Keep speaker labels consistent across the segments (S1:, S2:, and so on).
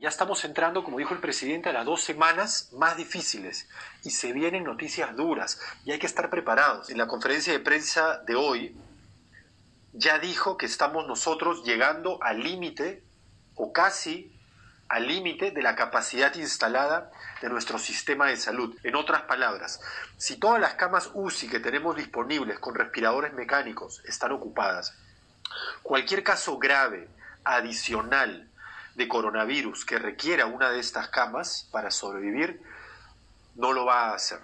S1: Ya estamos entrando, como dijo el presidente, a las dos semanas más difíciles y se vienen noticias duras y hay que estar preparados. En la conferencia de prensa de hoy ya dijo que estamos nosotros llegando al límite o casi al límite de la capacidad instalada de nuestro sistema de salud. En otras palabras, si todas las camas UCI que tenemos disponibles con respiradores mecánicos están ocupadas, cualquier caso grave, adicional, de coronavirus que requiera una de estas camas para sobrevivir, no lo va a hacer.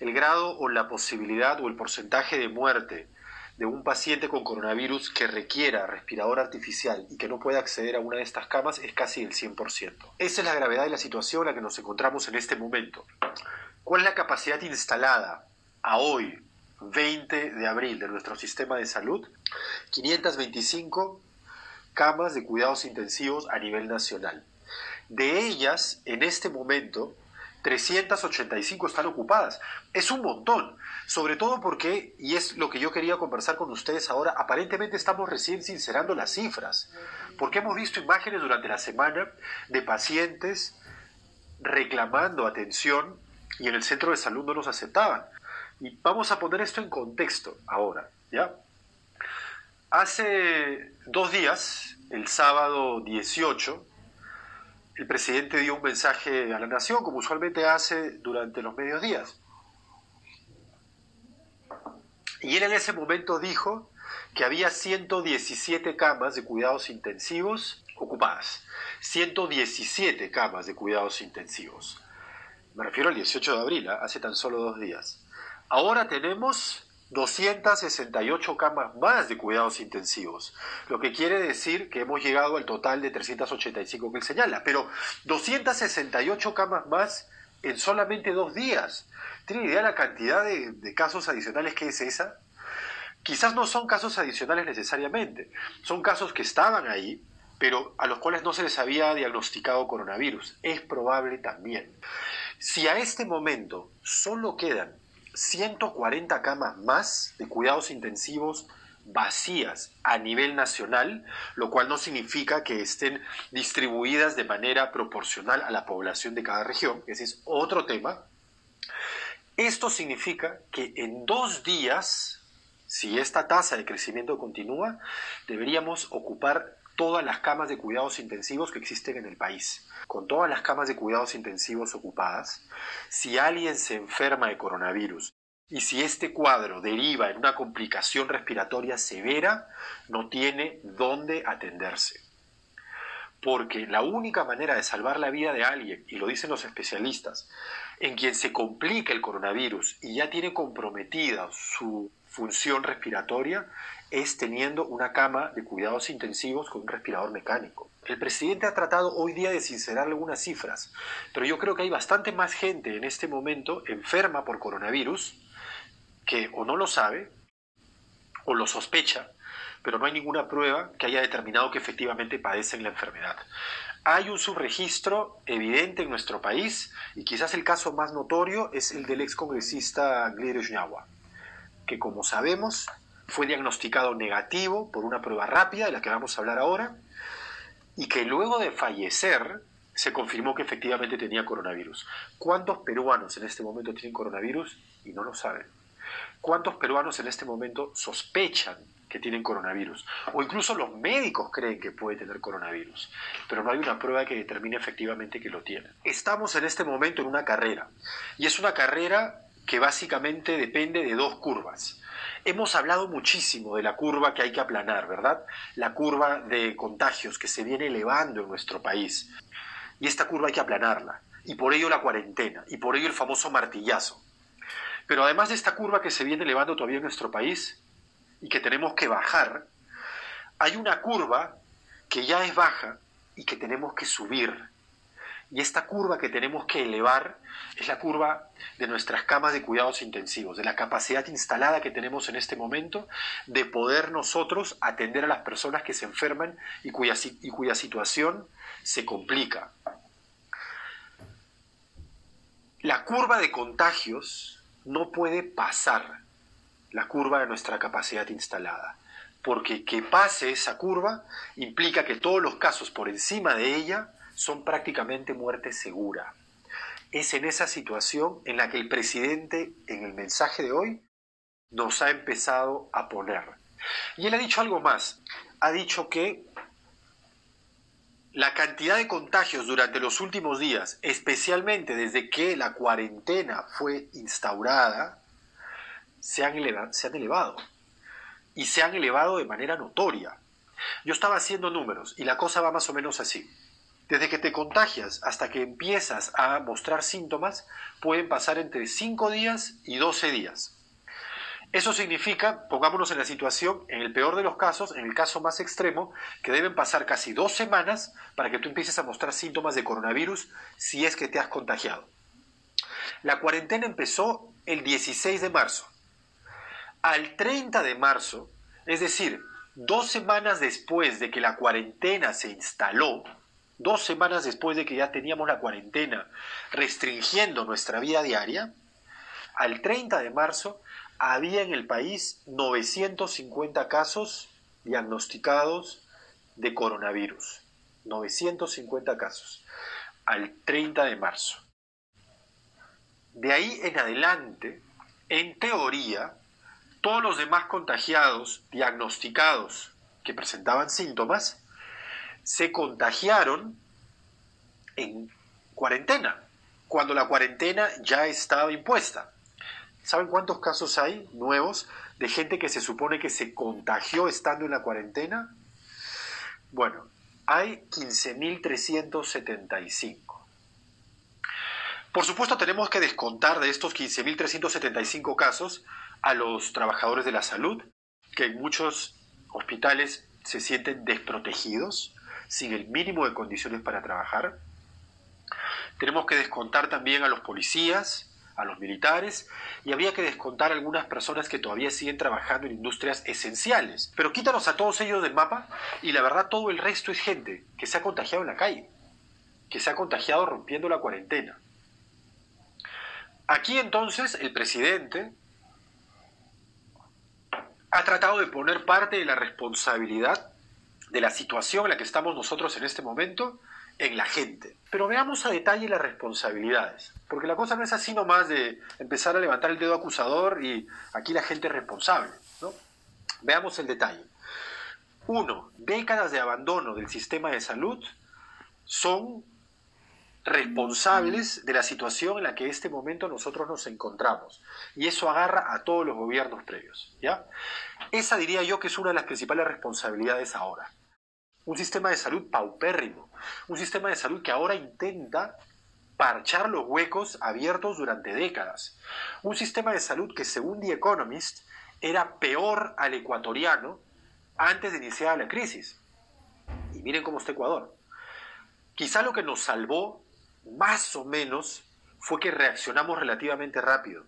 S1: El grado o la posibilidad o el porcentaje de muerte de un paciente con coronavirus que requiera respirador artificial y que no pueda acceder a una de estas camas es casi el 100%. Esa es la gravedad de la situación en la que nos encontramos en este momento. ¿Cuál es la capacidad instalada a hoy, 20 de abril, de nuestro sistema de salud? 525 camas de cuidados intensivos a nivel nacional. De ellas, en este momento, 385 están ocupadas. Es un montón, sobre todo porque, y es lo que yo quería conversar con ustedes ahora, aparentemente estamos recién sincerando las cifras, porque hemos visto imágenes durante la semana de pacientes reclamando atención y en el centro de salud no los aceptaban. Y vamos a poner esto en contexto ahora, ¿ya? Hace dos días, el sábado 18, el presidente dio un mensaje a la nación, como usualmente hace durante los medios días. Y él en ese momento dijo que había 117 camas de cuidados intensivos ocupadas. 117 camas de cuidados intensivos. Me refiero al 18 de abril, ¿ah? hace tan solo dos días. Ahora tenemos 268 camas más de cuidados intensivos, lo que quiere decir que hemos llegado al total de 385 que él señala, pero 268 camas más en solamente dos días. ¿Tiene idea la cantidad de, de casos adicionales que es esa? Quizás no son casos adicionales necesariamente, son casos que estaban ahí, pero a los cuales no se les había diagnosticado coronavirus. Es probable también. Si a este momento solo quedan 140 camas más de cuidados intensivos vacías a nivel nacional, lo cual no significa que estén distribuidas de manera proporcional a la población de cada región, ese es otro tema. Esto significa que en dos días, si esta tasa de crecimiento continúa, deberíamos ocupar todas las camas de cuidados intensivos que existen en el país. Con todas las camas de cuidados intensivos ocupadas, si alguien se enferma de coronavirus y si este cuadro deriva en una complicación respiratoria severa, no tiene dónde atenderse. Porque la única manera de salvar la vida de alguien, y lo dicen los especialistas, en quien se complica el coronavirus y ya tiene comprometida su función respiratoria, es teniendo una cama de cuidados intensivos con un respirador mecánico. El presidente ha tratado hoy día de sincerar algunas cifras, pero yo creo que hay bastante más gente en este momento enferma por coronavirus que o no lo sabe o lo sospecha, pero no hay ninguna prueba que haya determinado que efectivamente padecen la enfermedad. Hay un subregistro evidente en nuestro país y quizás el caso más notorio es el del excongresista Glider que como sabemos fue diagnosticado negativo por una prueba rápida de la que vamos a hablar ahora y que luego de fallecer se confirmó que efectivamente tenía coronavirus. ¿Cuántos peruanos en este momento tienen coronavirus y no lo saben? ¿Cuántos peruanos en este momento sospechan que tienen coronavirus? O incluso los médicos creen que puede tener coronavirus, pero no hay una prueba que determine efectivamente que lo tiene. Estamos en este momento en una carrera y es una carrera que básicamente depende de dos curvas. Hemos hablado muchísimo de la curva que hay que aplanar, ¿verdad? La curva de contagios que se viene elevando en nuestro país. Y esta curva hay que aplanarla. Y por ello la cuarentena. Y por ello el famoso martillazo. Pero además de esta curva que se viene elevando todavía en nuestro país y que tenemos que bajar, hay una curva que ya es baja y que tenemos que subir. Y esta curva que tenemos que elevar es la curva de nuestras camas de cuidados intensivos, de la capacidad instalada que tenemos en este momento de poder nosotros atender a las personas que se enferman y cuya, y cuya situación se complica. La curva de contagios no puede pasar la curva de nuestra capacidad instalada, porque que pase esa curva implica que todos los casos por encima de ella son prácticamente muerte segura. Es en esa situación en la que el presidente, en el mensaje de hoy, nos ha empezado a poner. Y él ha dicho algo más. Ha dicho que la cantidad de contagios durante los últimos días, especialmente desde que la cuarentena fue instaurada, se han, elevado, se han elevado. Y se han elevado de manera notoria. Yo estaba haciendo números y la cosa va más o menos así. Desde que te contagias hasta que empiezas a mostrar síntomas, pueden pasar entre 5 días y 12 días. Eso significa, pongámonos en la situación, en el peor de los casos, en el caso más extremo, que deben pasar casi dos semanas para que tú empieces a mostrar síntomas de coronavirus si es que te has contagiado. La cuarentena empezó el 16 de marzo. Al 30 de marzo, es decir, dos semanas después de que la cuarentena se instaló, dos semanas después de que ya teníamos la cuarentena restringiendo nuestra vida diaria, al 30 de marzo había en el país 950 casos diagnosticados de coronavirus. 950 casos al 30 de marzo. De ahí en adelante, en teoría, todos los demás contagiados diagnosticados que presentaban síntomas se contagiaron en cuarentena, cuando la cuarentena ya estaba impuesta. ¿Saben cuántos casos hay nuevos de gente que se supone que se contagió estando en la cuarentena? Bueno, hay 15.375. Por supuesto tenemos que descontar de estos 15.375 casos a los trabajadores de la salud, que en muchos hospitales se sienten desprotegidos, sin el mínimo de condiciones para trabajar. Tenemos que descontar también a los policías, a los militares y había que descontar a algunas personas que todavía siguen trabajando en industrias esenciales. Pero quítanos a todos ellos del mapa y la verdad todo el resto es gente que se ha contagiado en la calle, que se ha contagiado rompiendo la cuarentena. Aquí entonces el presidente ha tratado de poner parte de la responsabilidad de la situación en la que estamos nosotros en este momento en la gente. Pero veamos a detalle las responsabilidades, porque la cosa no es así nomás de empezar a levantar el dedo acusador y aquí la gente es responsable. ¿no? Veamos el detalle. Uno, décadas de abandono del sistema de salud son responsables de la situación en la que en este momento nosotros nos encontramos. Y eso agarra a todos los gobiernos previos. ¿ya? Esa diría yo que es una de las principales responsabilidades ahora un sistema de salud paupérrimo, un sistema de salud que ahora intenta parchar los huecos abiertos durante décadas, un sistema de salud que según The Economist era peor al ecuatoriano antes de iniciar la crisis. Y miren cómo está Ecuador. Quizá lo que nos salvó más o menos fue que reaccionamos relativamente rápido,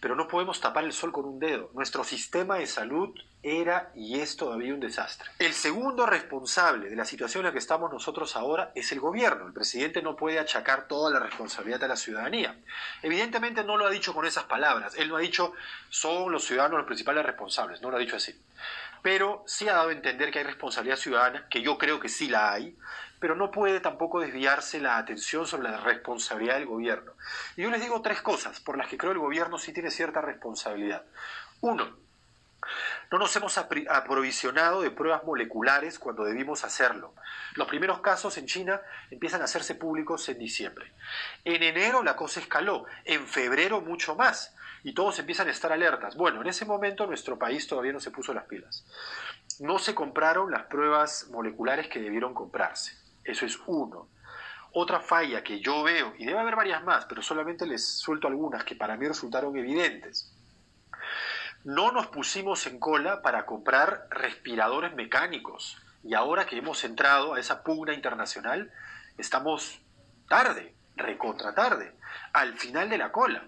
S1: pero no podemos tapar el sol con un dedo. Nuestro sistema de salud era y es todavía un desastre. El segundo responsable de la situación en la que estamos nosotros ahora es el gobierno. El presidente no puede achacar toda la responsabilidad a la ciudadanía. Evidentemente no lo ha dicho con esas palabras. Él no ha dicho son los ciudadanos los principales responsables. No lo ha dicho así. Pero sí ha dado a entender que hay responsabilidad ciudadana, que yo creo que sí la hay, pero no puede tampoco desviarse la atención sobre la responsabilidad del gobierno. Y yo les digo tres cosas por las que creo el gobierno sí tiene cierta responsabilidad. Uno, no nos hemos aprovisionado de pruebas moleculares cuando debimos hacerlo. Los primeros casos en China empiezan a hacerse públicos en diciembre. En enero la cosa escaló, en febrero mucho más, y todos empiezan a estar alertas. Bueno, en ese momento nuestro país todavía no se puso las pilas. No se compraron las pruebas moleculares que debieron comprarse. Eso es uno. Otra falla que yo veo, y debe haber varias más, pero solamente les suelto algunas que para mí resultaron evidentes. No nos pusimos en cola para comprar respiradores mecánicos. Y ahora que hemos entrado a esa pugna internacional, estamos tarde, recontra tarde, al final de la cola.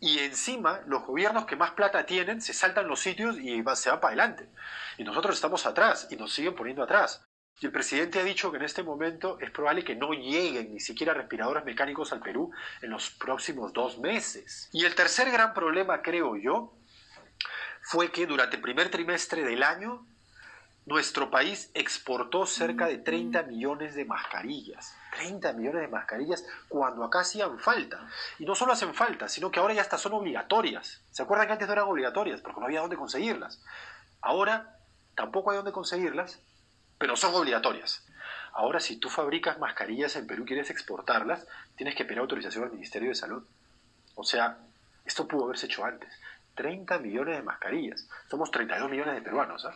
S1: Y encima, los gobiernos que más plata tienen se saltan los sitios y se van para adelante. Y nosotros estamos atrás y nos siguen poniendo atrás. Y el presidente ha dicho que en este momento es probable que no lleguen ni siquiera respiradores mecánicos al Perú en los próximos dos meses. Y el tercer gran problema, creo yo, fue que durante el primer trimestre del año nuestro país exportó cerca de 30 millones de mascarillas. 30 millones de mascarillas cuando acá hacían falta. Y no solo hacen falta, sino que ahora ya hasta son obligatorias. ¿Se acuerdan que antes no eran obligatorias? Porque no había dónde conseguirlas. Ahora tampoco hay dónde conseguirlas, pero son obligatorias. Ahora, si tú fabricas mascarillas en Perú y quieres exportarlas, tienes que pedir autorización al Ministerio de Salud. O sea, esto pudo haberse hecho antes. 30 millones de mascarillas. Somos 32 millones de peruanos. ¿ah?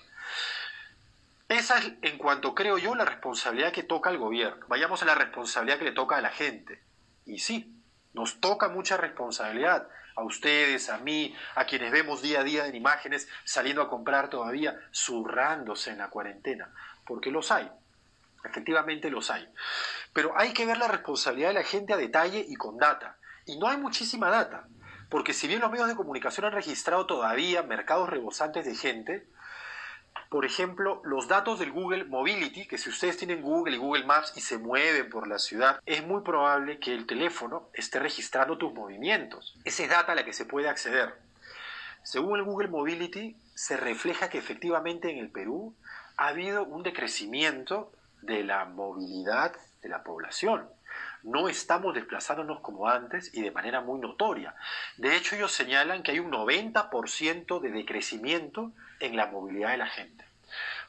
S1: Esa es, en cuanto creo yo, la responsabilidad que toca al gobierno. Vayamos a la responsabilidad que le toca a la gente. Y sí, nos toca mucha responsabilidad. A ustedes, a mí, a quienes vemos día a día en imágenes saliendo a comprar todavía, zurrándose en la cuarentena. Porque los hay. Efectivamente los hay. Pero hay que ver la responsabilidad de la gente a detalle y con data. Y no hay muchísima data. Porque si bien los medios de comunicación han registrado todavía mercados rebosantes de gente, por ejemplo, los datos del Google Mobility, que si ustedes tienen Google y Google Maps y se mueven por la ciudad, es muy probable que el teléfono esté registrando tus movimientos. Esa es data a la que se puede acceder. Según el Google Mobility, se refleja que efectivamente en el Perú ha habido un decrecimiento de la movilidad de la población. No estamos desplazándonos como antes y de manera muy notoria. De hecho, ellos señalan que hay un 90% de decrecimiento en la movilidad de la gente.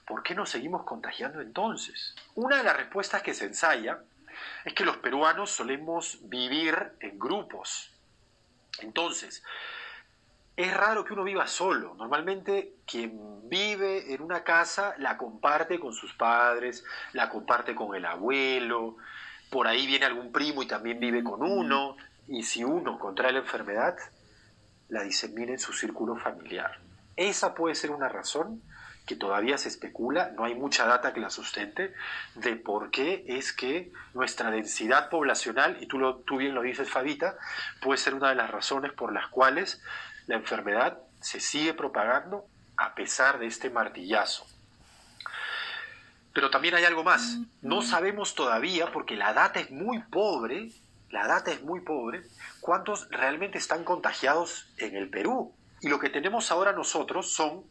S1: ¿Por qué nos seguimos contagiando entonces? Una de las respuestas que se ensaya es que los peruanos solemos vivir en grupos. Entonces, es raro que uno viva solo. Normalmente quien vive en una casa la comparte con sus padres, la comparte con el abuelo, por ahí viene algún primo y también vive con uno, y si uno contrae la enfermedad, la disemina en su círculo familiar. Esa puede ser una razón que todavía se especula, no hay mucha data que la sustente, de por qué es que nuestra densidad poblacional, y tú, lo, tú bien lo dices, Fabita, puede ser una de las razones por las cuales la enfermedad se sigue propagando a pesar de este martillazo. Pero también hay algo más. No sabemos todavía, porque la data es muy pobre, la data es muy pobre, cuántos realmente están contagiados en el Perú. Y lo que tenemos ahora nosotros son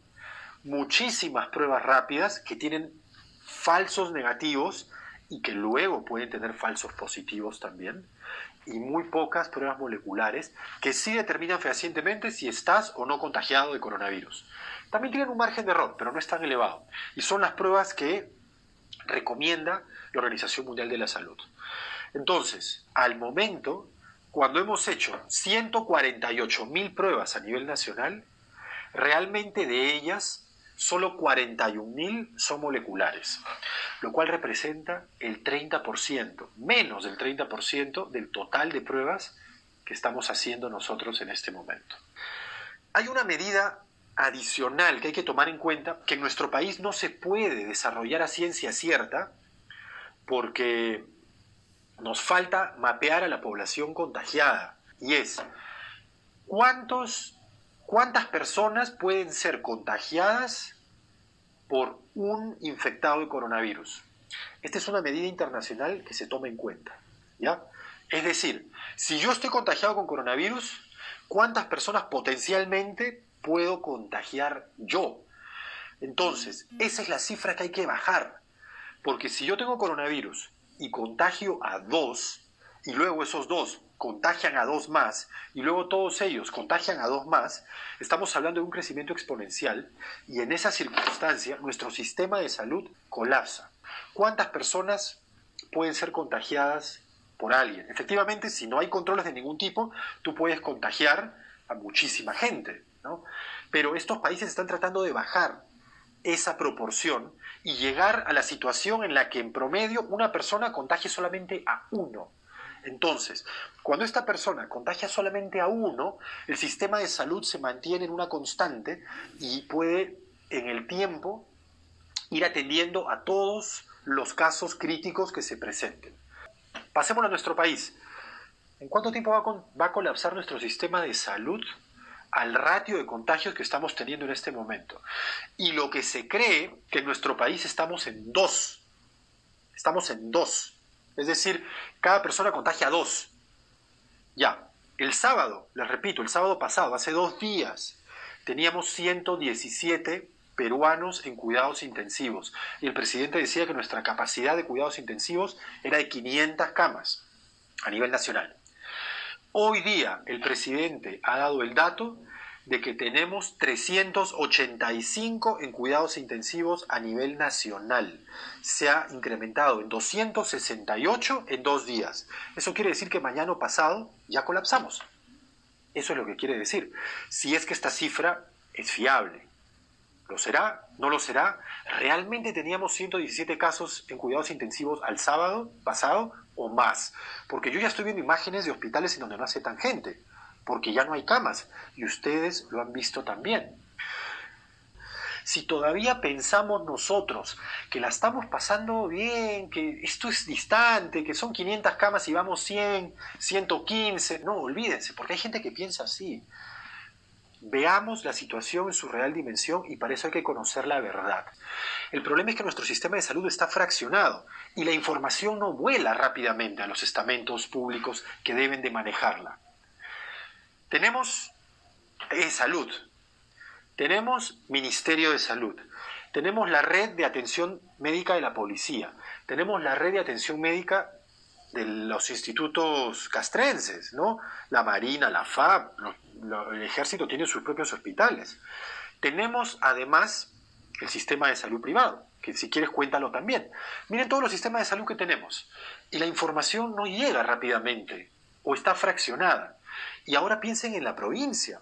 S1: muchísimas pruebas rápidas que tienen falsos negativos y que luego pueden tener falsos positivos también y muy pocas pruebas moleculares que sí determinan fehacientemente si estás o no contagiado de coronavirus. También tienen un margen de error, pero no es tan elevado. Y son las pruebas que recomienda la Organización Mundial de la Salud. Entonces, al momento, cuando hemos hecho 148 mil pruebas a nivel nacional, realmente de ellas solo 41.000 son moleculares, lo cual representa el 30%, menos del 30% del total de pruebas que estamos haciendo nosotros en este momento. Hay una medida adicional que hay que tomar en cuenta, que en nuestro país no se puede desarrollar a ciencia cierta porque nos falta mapear a la población contagiada y es cuántos ¿Cuántas personas pueden ser contagiadas por un infectado de coronavirus? Esta es una medida internacional que se toma en cuenta. ¿ya? Es decir, si yo estoy contagiado con coronavirus, ¿cuántas personas potencialmente puedo contagiar yo? Entonces, esa es la cifra que hay que bajar. Porque si yo tengo coronavirus y contagio a dos, y luego esos dos contagian a dos más y luego todos ellos contagian a dos más, estamos hablando de un crecimiento exponencial y en esa circunstancia nuestro sistema de salud colapsa. ¿Cuántas personas pueden ser contagiadas por alguien? Efectivamente, si no hay controles de ningún tipo, tú puedes contagiar a muchísima gente, ¿no? Pero estos países están tratando de bajar esa proporción y llegar a la situación en la que en promedio una persona contagie solamente a uno entonces, cuando esta persona contagia solamente a uno, el sistema de salud se mantiene en una constante y puede en el tiempo ir atendiendo a todos los casos críticos que se presenten. Pasemos a nuestro país. ¿En cuánto tiempo va a, colapsar nuestro sistema de salud al ratio de contagios que estamos teniendo en este momento? Y lo que se cree que en nuestro país estamos en dos. Estamos en dos. Es decir, cada persona contagia a dos. Ya, el sábado, les repito, el sábado pasado, hace dos días, teníamos 117 peruanos en cuidados intensivos. Y el presidente decía que nuestra capacidad de cuidados intensivos era de 500 camas a nivel nacional. Hoy día el presidente ha dado el dato de que tenemos 385 en cuidados intensivos a nivel nacional. Se ha incrementado en 268 en dos días. Eso quiere decir que mañana pasado ya colapsamos. Eso es lo que quiere decir. Si es que esta cifra es fiable. ¿Lo será? ¿No lo será? ¿Realmente teníamos 117 casos en cuidados intensivos al sábado pasado o más? Porque yo ya estoy viendo imágenes de hospitales en donde no hace tan gente, porque ya no hay camas y ustedes lo han visto también. Si todavía pensamos nosotros que la estamos pasando bien, que esto es distante, que son 500 camas y vamos 100, 115, no, olvídense, porque hay gente que piensa así. Veamos la situación en su real dimensión y para eso hay que conocer la verdad. El problema es que nuestro sistema de salud está fraccionado y la información no vuela rápidamente a los estamentos públicos que deben de manejarla. Tenemos eh, salud, tenemos Ministerio de Salud, tenemos la red de atención médica de la policía, tenemos la red de atención médica de los institutos castrenses, ¿no? La Marina, la FAB, el ejército tiene sus propios hospitales. Tenemos además el sistema de salud privado, que si quieres cuéntalo también. Miren todos los sistemas de salud que tenemos. Y la información no llega rápidamente o está fraccionada. Y ahora piensen en la provincia,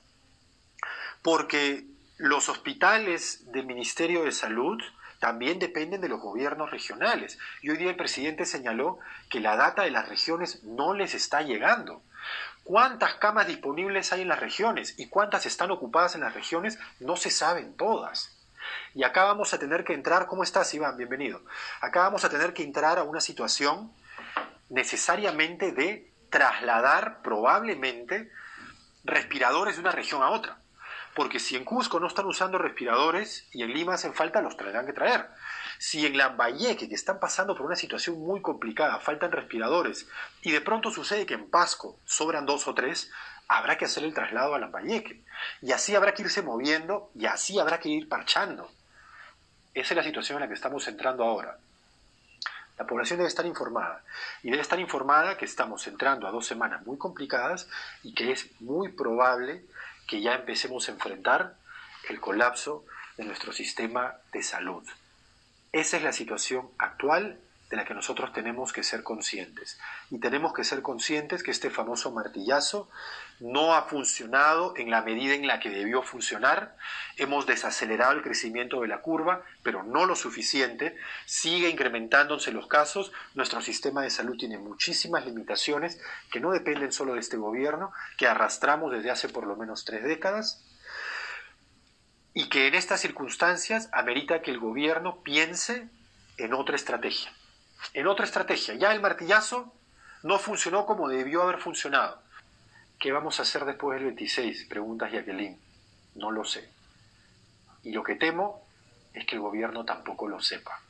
S1: porque los hospitales del Ministerio de Salud también dependen de los gobiernos regionales. Y hoy día el presidente señaló que la data de las regiones no les está llegando. ¿Cuántas camas disponibles hay en las regiones y cuántas están ocupadas en las regiones? No se saben todas. Y acá vamos a tener que entrar, ¿cómo estás Iván? Bienvenido. Acá vamos a tener que entrar a una situación necesariamente de trasladar probablemente respiradores de una región a otra. Porque si en Cusco no están usando respiradores y en Lima hacen falta, los tendrán que traer. Si en Lambayeque, que están pasando por una situación muy complicada, faltan respiradores, y de pronto sucede que en Pasco sobran dos o tres, habrá que hacer el traslado a Lambayeque. Y así habrá que irse moviendo y así habrá que ir parchando. Esa es la situación en la que estamos entrando ahora. La población debe estar informada y debe estar informada que estamos entrando a dos semanas muy complicadas y que es muy probable que ya empecemos a enfrentar el colapso de nuestro sistema de salud. Esa es la situación actual de la que nosotros tenemos que ser conscientes. Y tenemos que ser conscientes que este famoso martillazo no ha funcionado en la medida en la que debió funcionar. Hemos desacelerado el crecimiento de la curva, pero no lo suficiente. Sigue incrementándose los casos. Nuestro sistema de salud tiene muchísimas limitaciones que no dependen solo de este gobierno, que arrastramos desde hace por lo menos tres décadas y que en estas circunstancias amerita que el gobierno piense en otra estrategia en otra estrategia. Ya el martillazo no funcionó como debió haber funcionado. ¿Qué vamos a hacer después del 26? Preguntas Jacqueline. No lo sé. Y lo que temo es que el gobierno tampoco lo sepa.